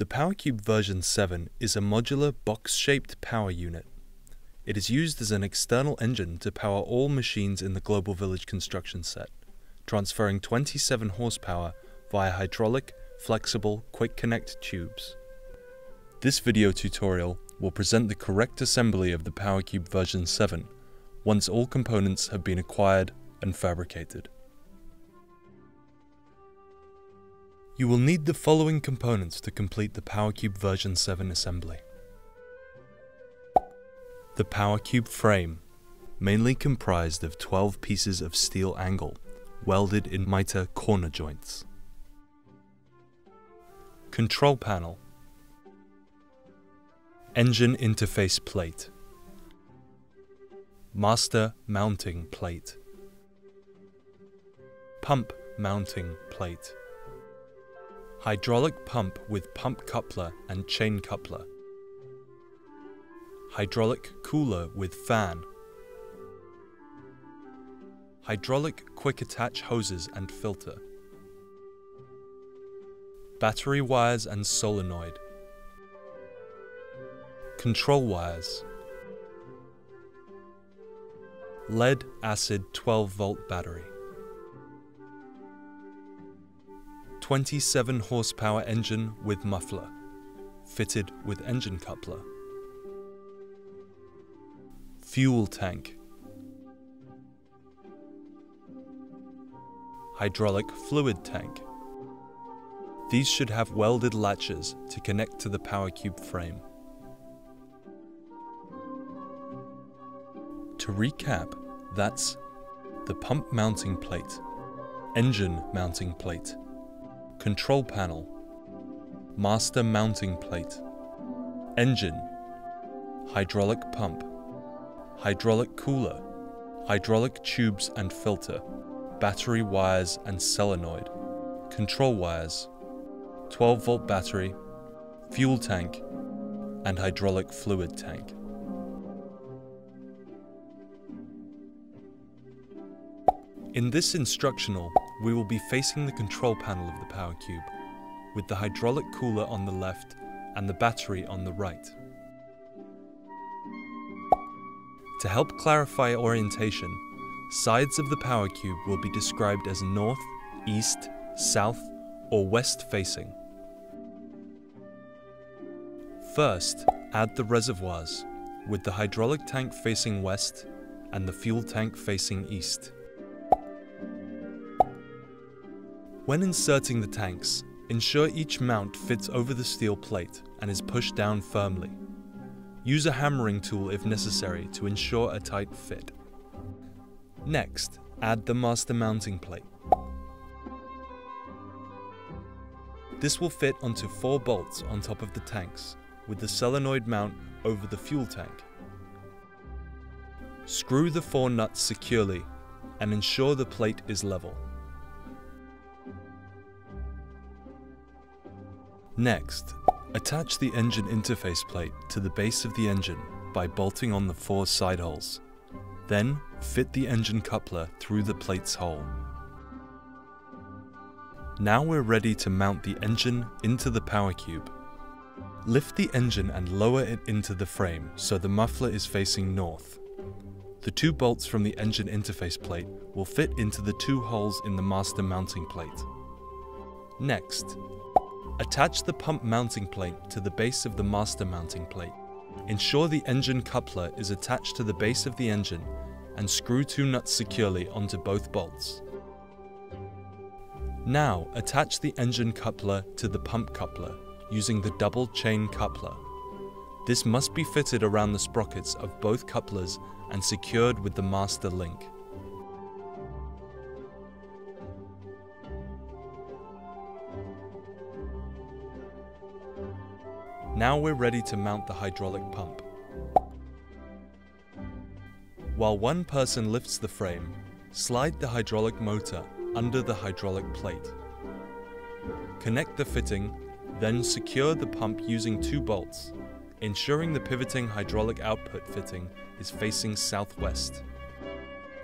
The PowerCube version 7 is a modular box-shaped power unit. It is used as an external engine to power all machines in the Global Village construction set, transferring 27 horsepower via hydraulic, flexible, quick connect tubes. This video tutorial will present the correct assembly of the PowerCube version 7 once all components have been acquired and fabricated. You will need the following components to complete the PowerCube version 7 assembly. The PowerCube frame, mainly comprised of 12 pieces of steel angle, welded in mitre corner joints. Control panel. Engine interface plate. Master mounting plate. Pump mounting plate hydraulic pump with pump coupler and chain coupler, hydraulic cooler with fan, hydraulic quick attach hoses and filter, battery wires and solenoid, control wires, lead acid 12 volt battery. 27 horsepower engine with muffler, fitted with engine coupler. Fuel tank. Hydraulic fluid tank. These should have welded latches to connect to the power cube frame. To recap, that's the pump mounting plate, engine mounting plate, control panel, master mounting plate, engine, hydraulic pump, hydraulic cooler, hydraulic tubes and filter, battery wires and solenoid, control wires, 12 volt battery, fuel tank, and hydraulic fluid tank. In this instructional, we will be facing the control panel of the power cube, with the hydraulic cooler on the left and the battery on the right. To help clarify orientation, sides of the power cube will be described as north, east, south, or west facing. First, add the reservoirs, with the hydraulic tank facing west and the fuel tank facing east. When inserting the tanks, ensure each mount fits over the steel plate and is pushed down firmly. Use a hammering tool if necessary to ensure a tight fit. Next, add the master mounting plate. This will fit onto four bolts on top of the tanks, with the solenoid mount over the fuel tank. Screw the four nuts securely and ensure the plate is level. Next, attach the engine interface plate to the base of the engine by bolting on the four side holes. Then, fit the engine coupler through the plate's hole. Now we're ready to mount the engine into the power cube. Lift the engine and lower it into the frame so the muffler is facing north. The two bolts from the engine interface plate will fit into the two holes in the master mounting plate. Next, Attach the pump mounting plate to the base of the master mounting plate. Ensure the engine coupler is attached to the base of the engine and screw two nuts securely onto both bolts. Now attach the engine coupler to the pump coupler using the double chain coupler. This must be fitted around the sprockets of both couplers and secured with the master link. Now we're ready to mount the hydraulic pump. While one person lifts the frame, slide the hydraulic motor under the hydraulic plate. Connect the fitting, then secure the pump using two bolts, ensuring the pivoting hydraulic output fitting is facing southwest.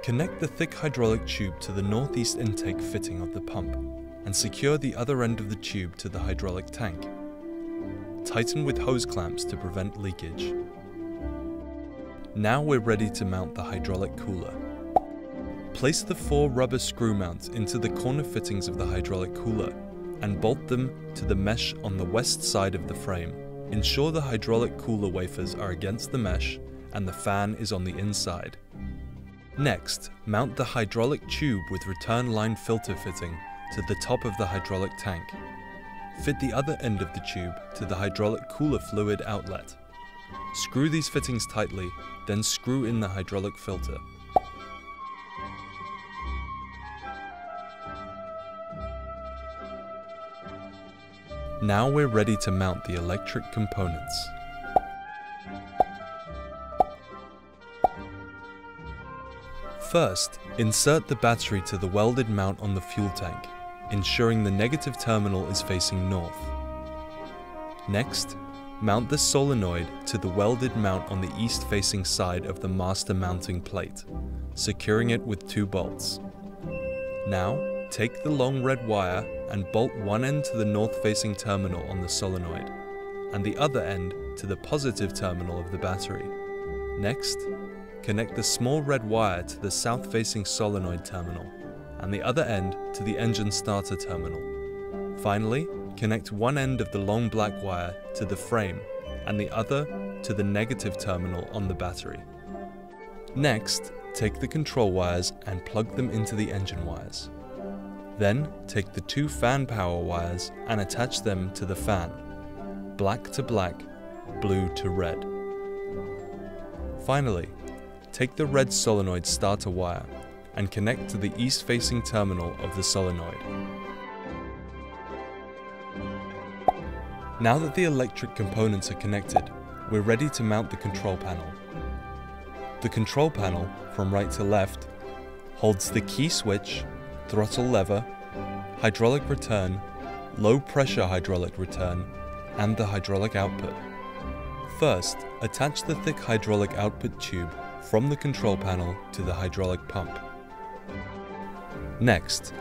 Connect the thick hydraulic tube to the northeast intake fitting of the pump and secure the other end of the tube to the hydraulic tank. Tighten with hose clamps to prevent leakage. Now we're ready to mount the hydraulic cooler. Place the four rubber screw mounts into the corner fittings of the hydraulic cooler and bolt them to the mesh on the west side of the frame. Ensure the hydraulic cooler wafers are against the mesh and the fan is on the inside. Next, mount the hydraulic tube with return line filter fitting to the top of the hydraulic tank. Fit the other end of the tube to the hydraulic cooler fluid outlet. Screw these fittings tightly, then screw in the hydraulic filter. Now we're ready to mount the electric components. First, insert the battery to the welded mount on the fuel tank, ensuring the negative terminal is facing north. Next, mount the solenoid to the welded mount on the east-facing side of the master mounting plate, securing it with two bolts. Now, take the long red wire and bolt one end to the north-facing terminal on the solenoid, and the other end to the positive terminal of the battery. Next, connect the small red wire to the south-facing solenoid terminal and the other end to the engine starter terminal. Finally, connect one end of the long black wire to the frame and the other to the negative terminal on the battery. Next, take the control wires and plug them into the engine wires. Then, take the two fan power wires and attach them to the fan, black to black, blue to red. Finally, Take the red solenoid starter wire and connect to the east-facing terminal of the solenoid. Now that the electric components are connected, we're ready to mount the control panel. The control panel, from right to left, holds the key switch, throttle lever, hydraulic return, low pressure hydraulic return, and the hydraulic output. First, attach the thick hydraulic output tube from the control panel to the hydraulic pump. Next,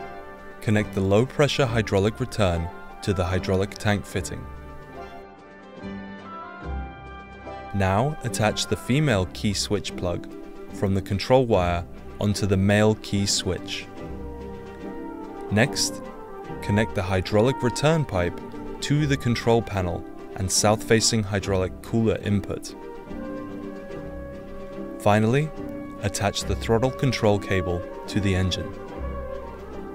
connect the low pressure hydraulic return to the hydraulic tank fitting. Now attach the female key switch plug from the control wire onto the male key switch. Next, connect the hydraulic return pipe to the control panel and south-facing hydraulic cooler input. Finally, attach the throttle control cable to the engine.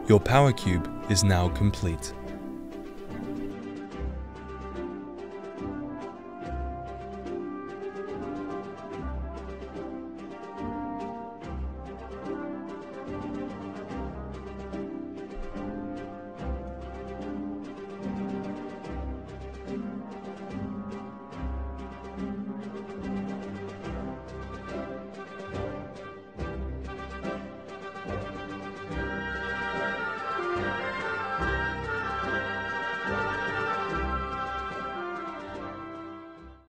Your power cube is now complete.